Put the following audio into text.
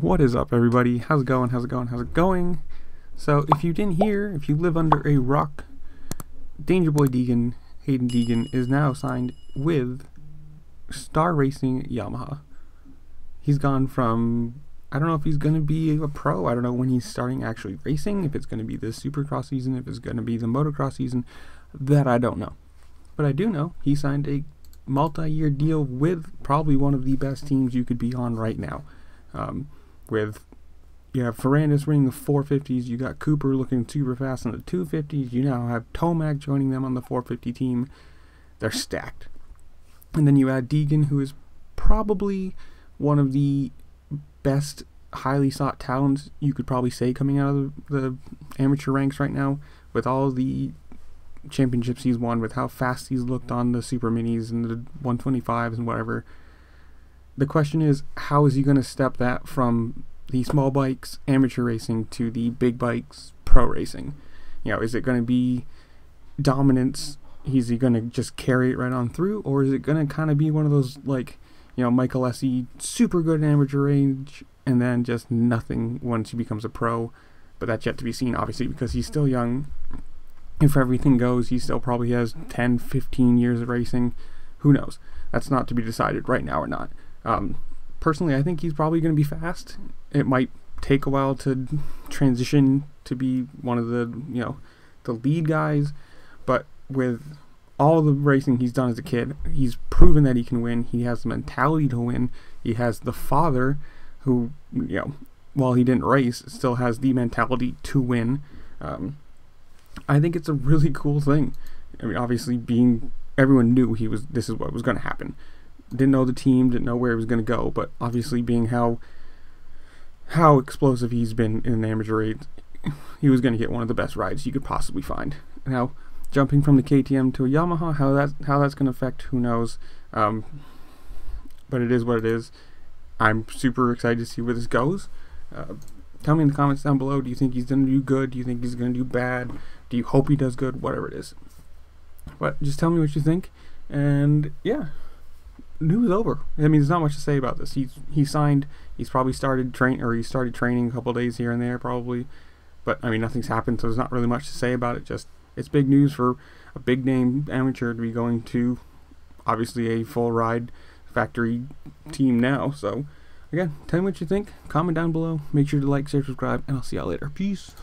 What is up, everybody? How's it going? How's it going? How's it going? So, if you didn't hear, if you live under a rock, Danger Boy Deegan, Haiden Deegan, is now signed with Star Racing Yamaha. He's gone from, I don't know if he's going to be a pro. I don't know when he's starting actually racing, if it's going to be the Supercross season, if it's going to be the motocross season. That I don't know. But I do know he signed a multi year deal with probably one of the best teams you could be on right now. Um, with you have Ferrandis running the 450s, you got Cooper looking super fast on the 250s, you now have Tomac joining them on the 450 team. They're stacked. And then you add Deegan, who is probably one of the best highly sought talents you could probably say coming out of the, the amateur ranks right now with all the championships he's won with how fast he's looked on the super minis and the 125s and whatever the question is how is he going to step that from the small bikes amateur racing to the big bikes pro racing? You know is it going to be dominance? Is he going to just carry it right on through? Or is it going to kind of be one of those like you know michael Alessi super good in amateur range and then just nothing once he becomes a pro? But that's yet to be seen obviously because he's still young. If everything goes he still probably has 10 15 years of racing. Who knows? That's not to be decided right now or not um, personally, I think he's probably going to be fast. It might take a while to transition to be one of the you know the lead guys, but with all the racing he's done as a kid, he's proven that he can win. He has the mentality to win. He has the father who you know while he didn't race, still has the mentality to win. Um, I think it's a really cool thing. I mean, obviously, being everyone knew he was this is what was going to happen didn't know the team, didn't know where he was going to go, but obviously being how how explosive he's been in the amateur race, he was going to get one of the best rides you could possibly find. Now, jumping from the KTM to a Yamaha, how that how that's going to affect, who knows? Um, but it is what it is. I'm super excited to see where this goes. Uh, tell me in the comments down below. Do you think he's going to do good? Do you think he's going to do bad? Do you hope he does good? Whatever it is. But just tell me what you think. And yeah news over. I mean, there's not much to say about this. He's he signed. He's probably started train or he started training a couple days here and there probably, but I mean nothing's happened, so there's not really much to say about it. Just it's big news for a big name amateur to be going to obviously a full ride factory team now. So again, tell me what you think. Comment down below. Make sure to like, share, subscribe, and I'll see y'all later. Peace.